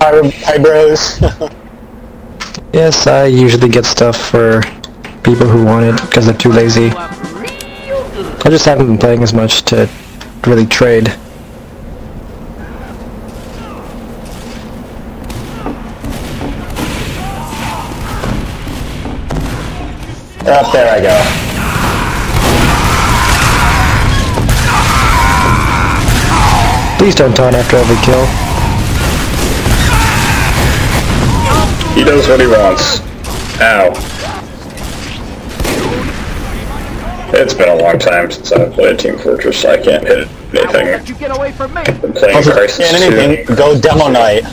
Bros. Yes, I usually get stuff for people who want it because they're too lazy. I just haven't been playing as much to really trade. Up there I go. Please don't taunt after every kill. He does what he wants. Ow. It's been a long time since I've played Team Fortress, so I can't hit anything. You get away from me! Been playing Also, Crysis and 2. anything, go demo night.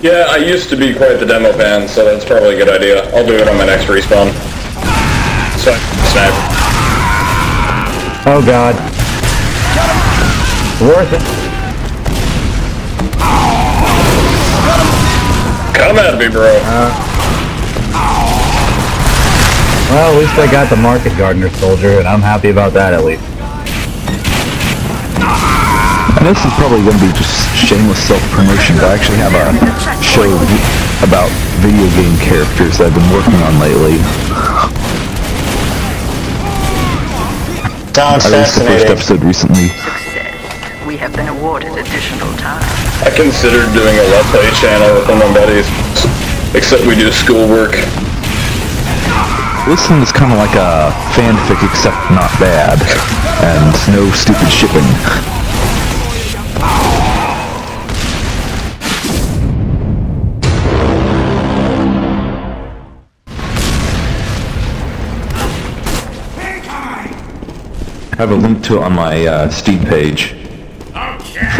Yeah, I used to be quite the demo fan, so that's probably a good idea. I'll do it on my next respawn. So, snap. Oh god. Worth it. Come at me, bro. Uh, well, at least I got the Market Gardener Soldier, and I'm happy about that at least. And this is probably going to be just shameless self-promotion, but I actually have a show about video game characters that I've been working on lately. Sounds I released the first episode recently. Success. We have been awarded additional time. I considered doing a Let's Play channel with one of my buddies, except we do schoolwork. This one is kind of like a fanfic, except not bad, and no stupid shipping. I have a link to it on my uh, Steam page.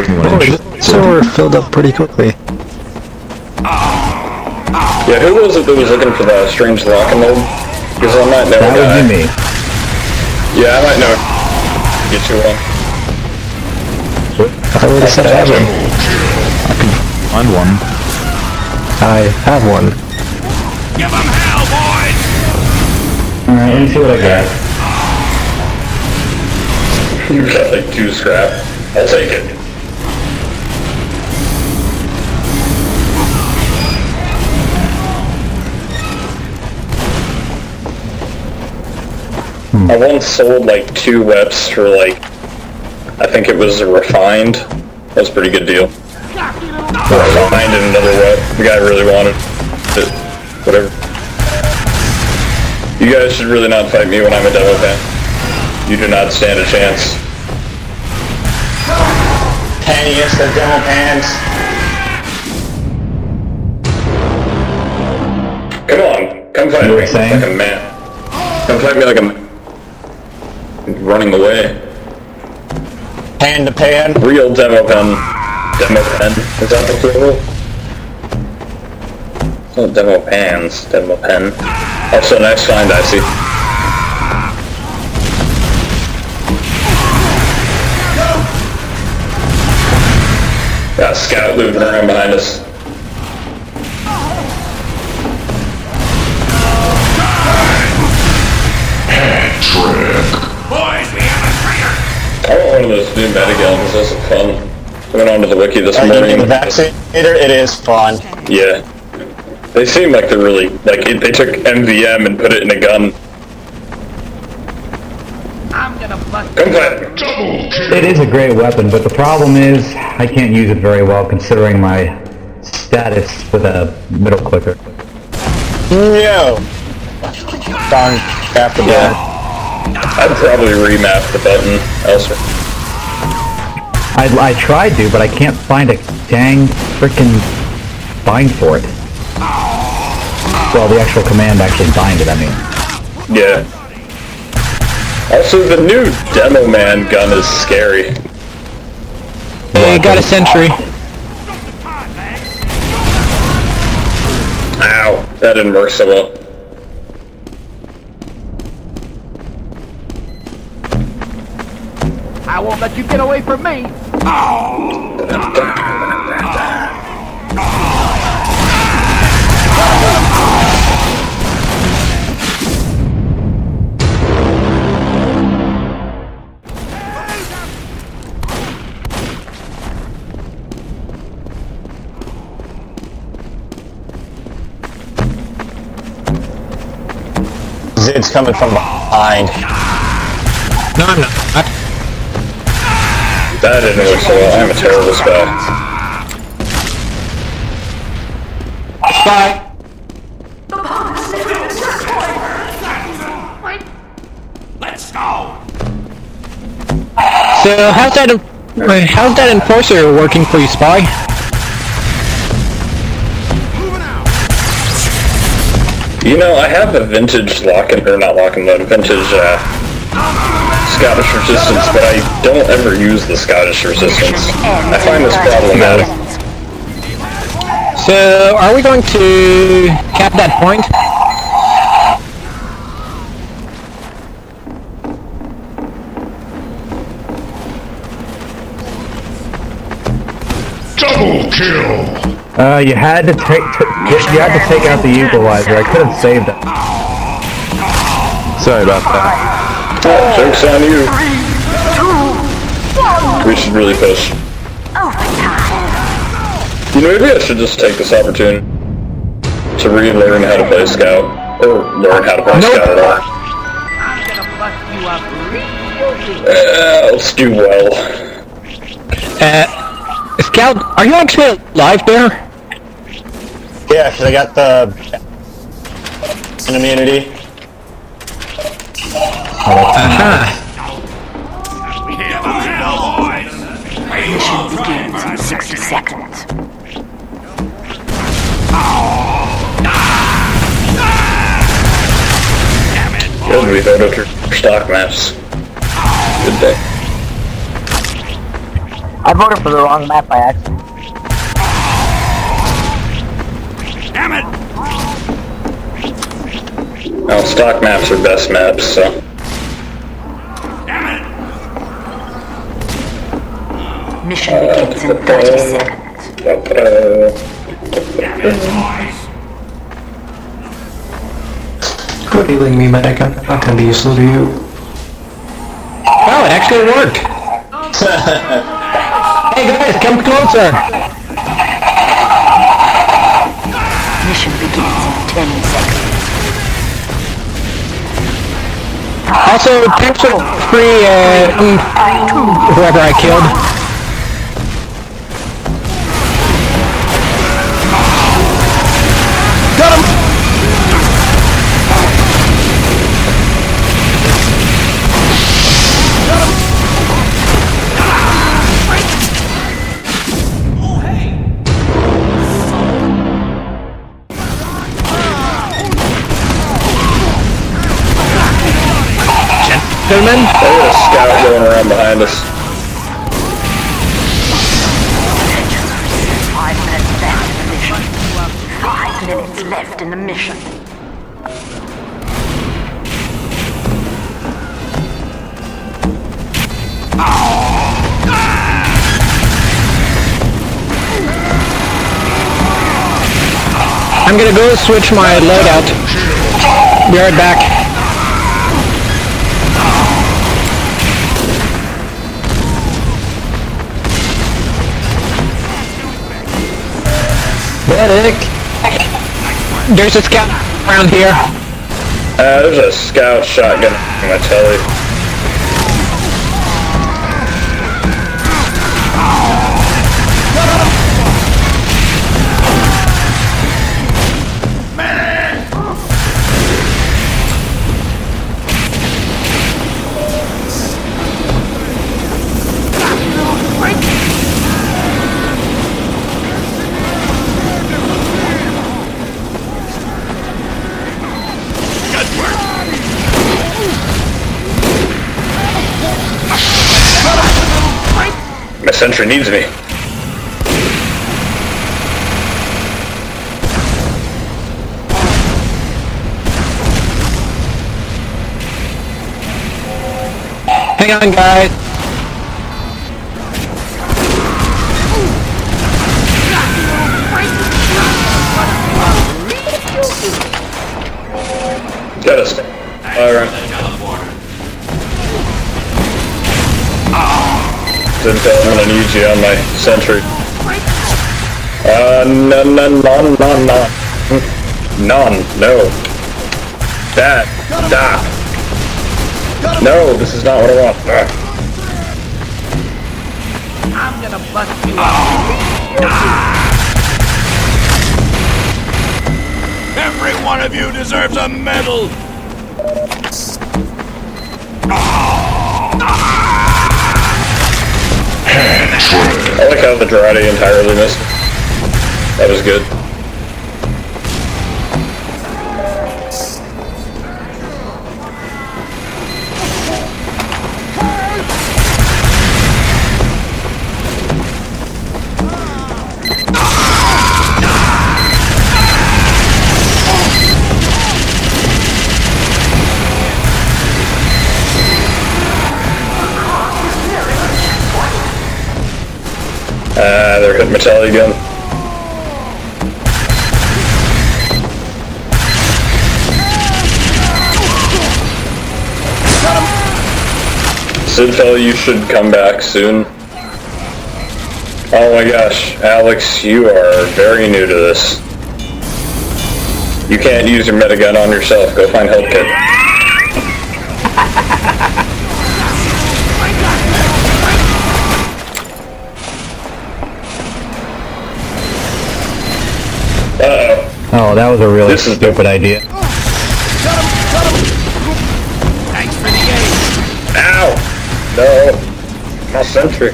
For anyone Oh, interested. this server filled up pretty quickly. Yeah, who was it that was looking for the strange lock mode? Because I might know That a guy. would be me. Yeah, I might know. Get you one. I already said I have one. Find one. I have one. Give them hell, boys! Alright, let me see what I got. You got like two scrap. I'll take it. I once sold like two webs for like, I think it was a refined. That was a pretty good deal. Refined and another web. The guy really wanted it. Whatever. You guys should really not fight me when I'm a demo fan. You do not stand a chance. Pan against the demo pans. Come on, come fight me like a man. Come fight me like a man. Running away. Pan to pan. Real demo pen. Demo pen. Is that the plural? It's not demo pans, demo pen. Also, nice find, I see. Got a scout moving around behind us. I want one of those new mediguns. Those are fun. I went onto the wiki this Uh, morning. mean the vaccinator? It is fun. Yeah. They seem like they're really, like, it, they took MVM and put it in a gun. I'm gonna bust Come fight. It is a great weapon, but the problem is I can't use it very well considering my status with a middle clicker. No. Darn after that. I'd probably remap the button elsewhere. I, I tried to, but I can't find a dang frickin' bind for it. Well, the actual command actually bind it, I mean. Yeah. Also, the new Demo Man gun is scary. Hey, got a sentry. Ow. That didn't work so well. I won't let you get away from me! Zid's coming from behind. No, I'm not. I that didn't work so well. I'm a terrible spy. Bye. Let's go. So how's that? How's that enforcer working for you, Spy? You know, I have a vintage locking, or not locking mode, vintage uh, Scottish resistance, but I don't ever use the Scottish resistance. I find this problematic. So are we going to cap that point? Double kill! Uh, you had to take you had to take out the equalizer. I could have saved it. Sorry about that. Oh, joke's on you. We should really push. You know, maybe I should just take this opportunity to relearn how to play Scout. Or learn how to play Nope. Scout at all. I'm gonna bust you up real good. Uh, let's do well. Uh, Scout, are you actually live there? Yeah, cause I got the an immunity. Aha. Mission begins in 60 seconds. Good, we voted for stock maps. Good day. I voted for the wrong map by accident. Damn it! Well, stock maps are best maps, so. Mission begins in 30 seconds. Uh, Quit healing me, medic. I'm not gonna be useful to you. Oh, it actually worked! hey guys, come closer! Mission begins in 10 seconds. Also, thanks free, uh, mm, whoever I killed. Gentlemen, There's a scout going around behind us. Five minutes left in the mission. Five minutes left in the mission. I'm gonna go switch my loadout. Be right back. Medic! There's a scout around here. Uh, there's a scout shotgun in my telly. Sentry needs me. Hang on, guys. Zintel, I'm gonna need you on my sentry. Uh, no, no, no, no, no. None, no. That. Stop. No, this is not what I want. Ah. I'm gonna bust you up. Every one of you deserves a medal! I like how the Dorati entirely missed. That was good. Hitting Metalli again. Sidfell, you should come back soon. Oh my gosh, Alex, you are very new to this. You can't use your medigun on yourself. Go find help kit. Uh-oh. Oh, that was a really This is stupid idea. Thanks for the aid! Ow! No! My sentry.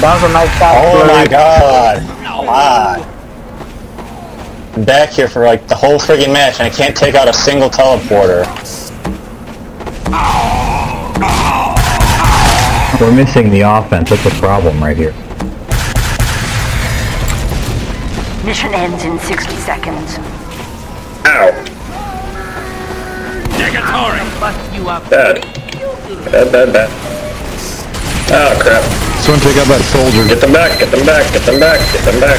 That was a nice shot. Oh my Flurry. god! God. I'm back here for like the whole friggin' match and I can't take out a single teleporter. We're missing the offense. That's a problem right here. Mission ends in 60 seconds. Ow! Negatory! Bust you up. Bad. Bad, bad, bad. Oh crap. Someone take out that soldier. Get them back, get them back, get them back, get them back.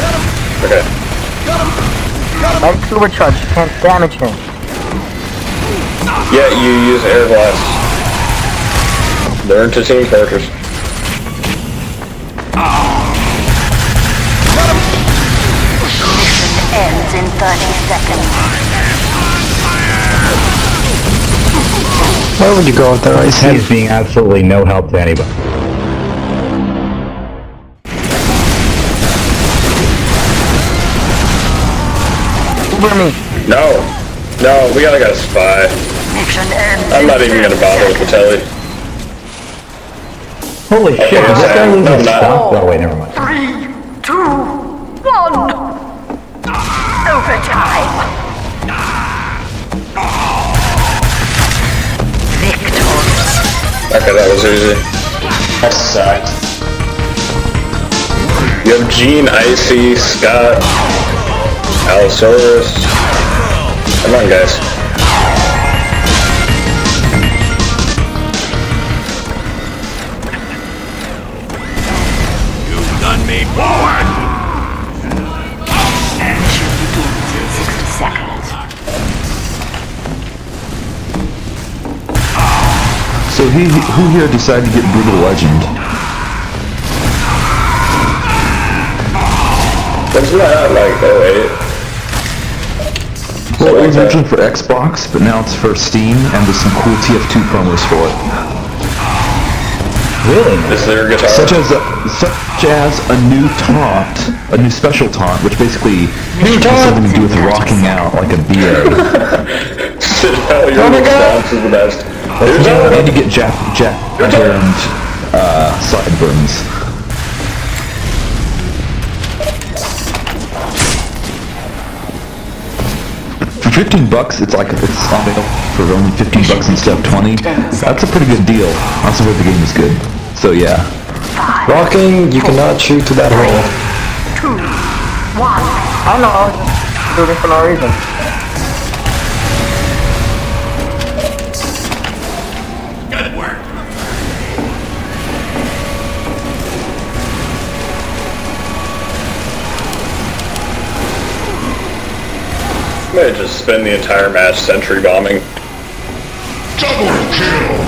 Okay. Let it supercharge. You can't damage him. Yeah, you use air blast. Learn to team fortress. Ends in 30 seconds. Where would you go with that He's being absolutely no help to anybody. Uber me. No. No, we gotta get a spy. Mission ends I'm not even gonna bother with the telly. Holy shit, Okay, did this guy no, lose no, his no. stuff? Oh wait, never mind. Three, two, one. Overtime. Victory. Okay, that was easy. That sucked. You have Gene, Icy, Scott, Allosaurus. Come on, guys. You've done me forward! Mission begins in 60 seconds. So he, who here decided to get Brutal Legend? Wasn't that like 08? Well, it was originally for Xbox, but now it's for Steam, and there's some cool TF2 promos for it. Really? Is there a guitar? Such as a, such as a new taunt, a new special taunt, which basically has something to do with rocking out like a BA. Sit down, your response is the best. Here's and our- you get Jack Jack and uh, sideburns. 15 bucks, it's like it's on sale for only 15 bucks instead of 20. That's a pretty good deal. Also, the game is good. So yeah. Rocking, you cannot shoot to that hole. Two, one. I don't know. I was doing it for no reason. may just spend the entire match sentry bombing. Double kill!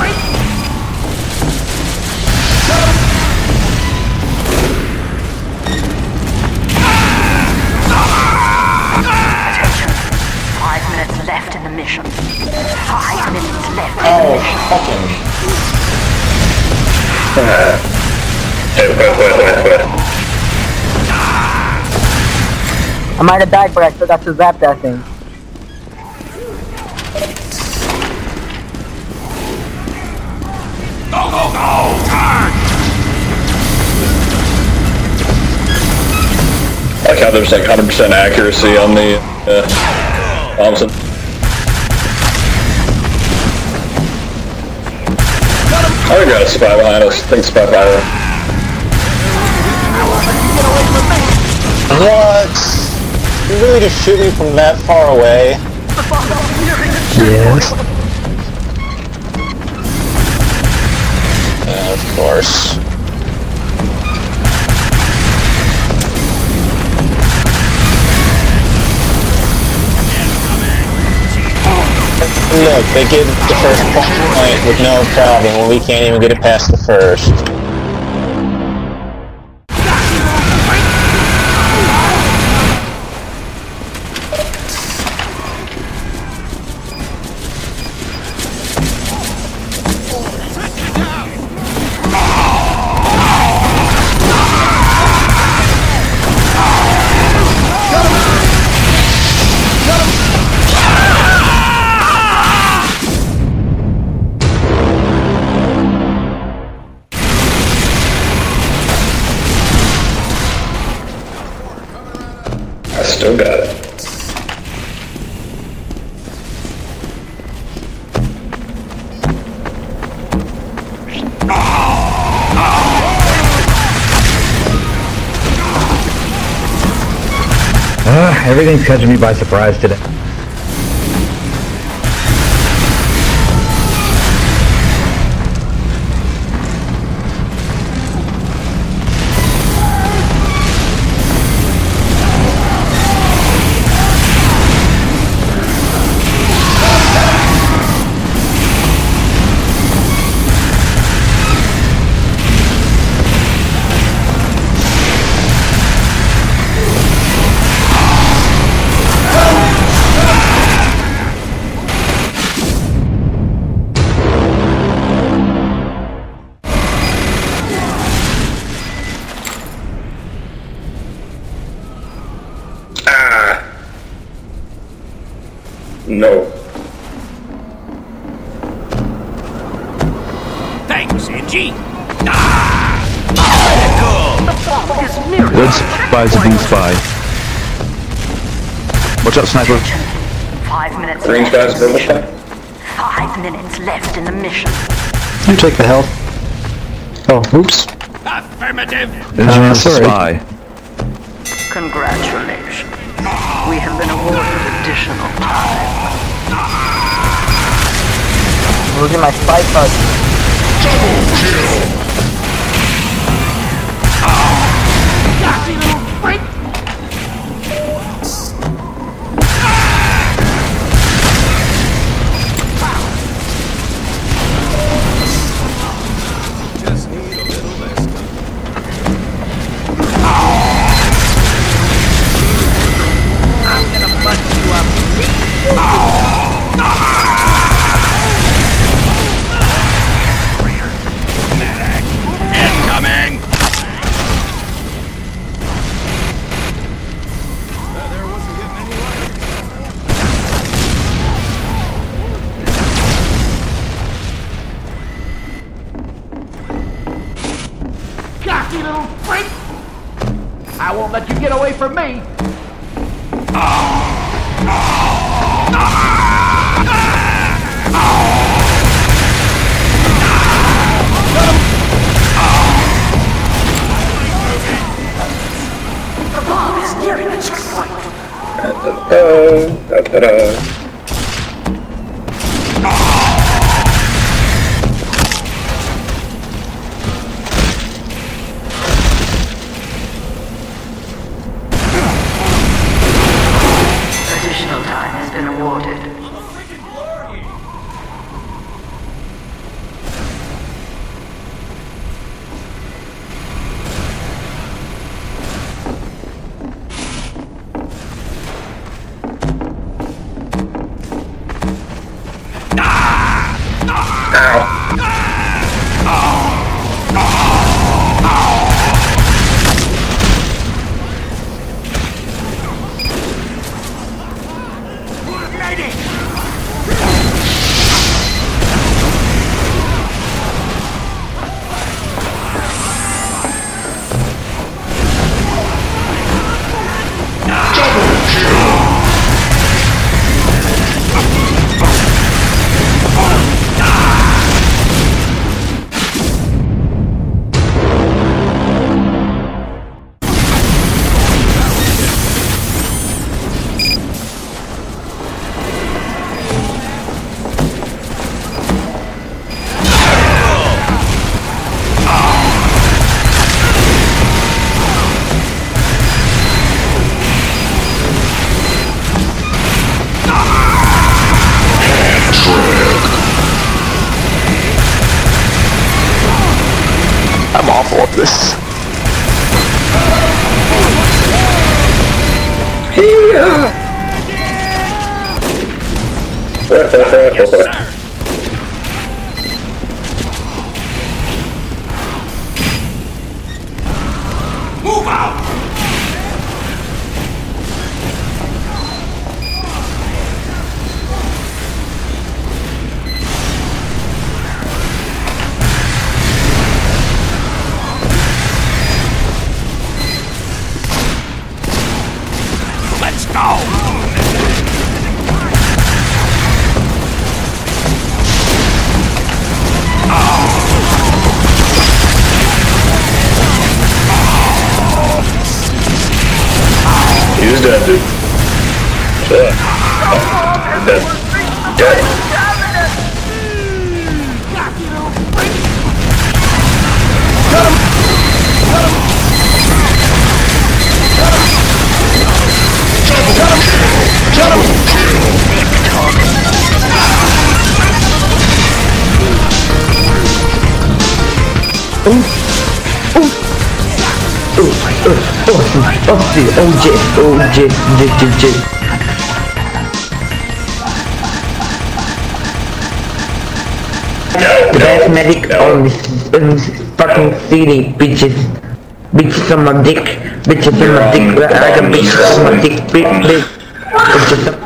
Five minutes left in the mission. Five minutes left in the oh, mission. I still got to zap that thing. How there's like 100% accuracy on the uh, Thompson. Oh, we got a spy behind us. I think spy behind us. What? You really just shoot me from that far away? Yes. Yeah, of course. Look, they get the first point with no problem when we can't even get it past the first. Everything's catching me by surprise today. No. Thanks, Angie! Red spy's a blue spy. Watch out, sniper. Five minutes Green left. spy's purple spy? Five minutes left in the mission. You take the health. Oh, oops. Affirmative! Engineer uh, sorry. spy. Congratulations. We have been awarded additional time. I'm losing my spy card. Gassy I won't let you get away from me! The bomb is nearing the checkpoint. Uh, uh, uh, Oh, shit, oh, shit, oh, shit, shit, shit, shit. No, The best medic on this, in this fucking city, bitches. Bitches on my dick. Bitches on my on dick. got bottom bitches on my dick. Bitch, bitch. Bitches on